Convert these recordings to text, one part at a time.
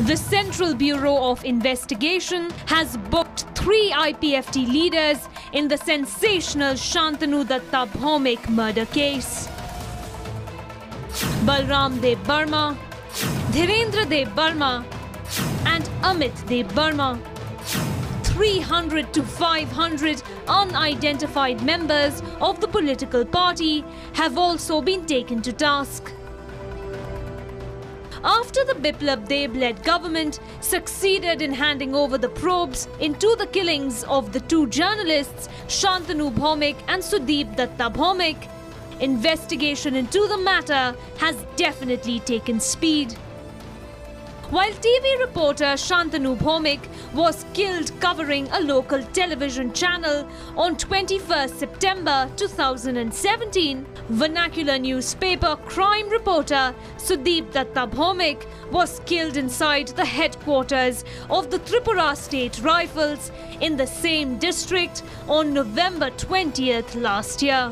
The Central Bureau of Investigation has booked three IPFT leaders in the sensational Shantanu Datta Bhowmick murder case. Balram Debbarma, Dhirendra Debbarma, and Amit Debbarma. 300 to 500 unidentified members of the political party have also been taken to task. After the Biplab Deb led government succeeded in handing over the probes into the killings of the two journalists Shantanu Bhowmick and Sudeep Dutta Bhowmick, investigation into the matter has definitely taken speed. While TV reporter Shantanu Bhowmick was killed covering a local television channel on 21st September 2017, vernacular newspaper crime reporter Sudeep Dutta Bhowmick was killed inside the headquarters of the Tripura State Rifles in the same district on November 20th last year.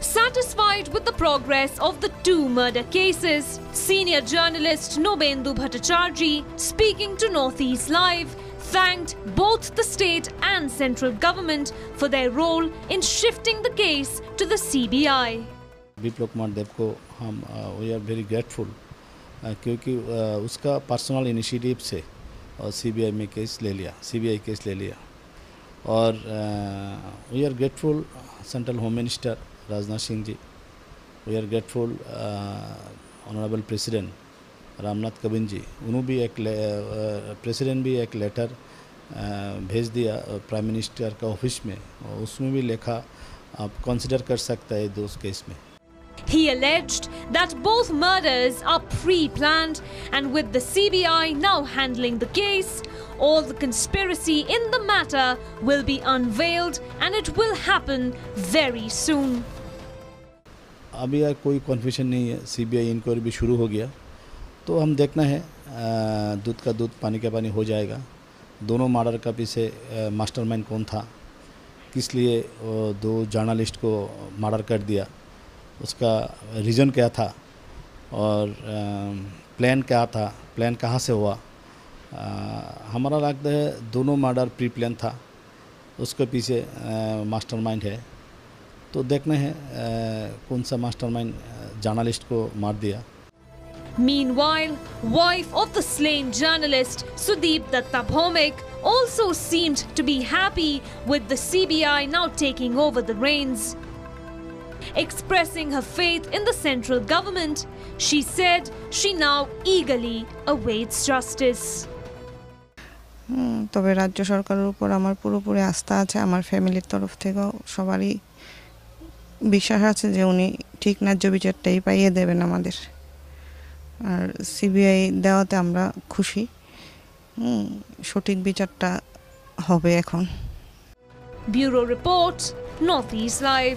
Satisfied with the progress of the two murder cases, senior journalist Nobendu Bhattacharjee, speaking to Northeast Live, thanked both the state and central government for their role in shifting the case to the CBI. विप्लव कुमार देव को हम we are very grateful क्योंकि उसका personal initiative से और CBI में case ले लिया CBI case ले लिया। और we are grateful central home minister Rajnath Singh ji we are grateful honourable president Ramnath Kovind ji, उन्होंने भी एक प्रेसिडेंट भी एक लेटर भेज दिया प्राइम मिनिस्टर का ऑफ़िस में उसमें भी लिखा, आप कंसिडर कर सकता है दोस्त केस में। He alleged that both murders are pre-planned and with the CBI now handling the case, all the conspiracy in the matter will be unveiled and it will happen very soon. अभी यार कोई confusion नहीं है CBI inquiry भी शुरू हो गया तो हम देखना है दूध का दूध पानी का पानी हो जाएगा दोनों मर्डर का पीछे मास्टरमाइंड कौन था किस लिए दो जर्नलिस्ट को मर्डर कर दिया उसका रीज़न क्या था और प्लान क्या था प्लान कहाँ से हुआ आ, हमारा लगता है दोनों मर्डर प्री प्लान था उसके पीछे मास्टरमाइंड है तो देखना है कौन सा मास्टरमाइंड जर्नलिस्ट को मार दिया Meanwhile, wife of the slain journalist Sudeep Datta Bhaumik also seemed to be happy with the CBI now taking over the reins. Expressing her faith in the central government, she said she now eagerly awaits justice. তবে রাজ্য সরকারের উপর আমার পুরোপুরি আস্থা আছে আমার ফ্যামিলির তরফ থেকেও সবারই বিশ্বাস আছে যে উনি ঠিক ন্যায্য বিচারটাই পাইয়ে দেবেন আমাদের। আর সিবিআই দেওয়াতে আমরা খুশি। সঠিক বিচারটা হবে এখন। Bureau report north east live.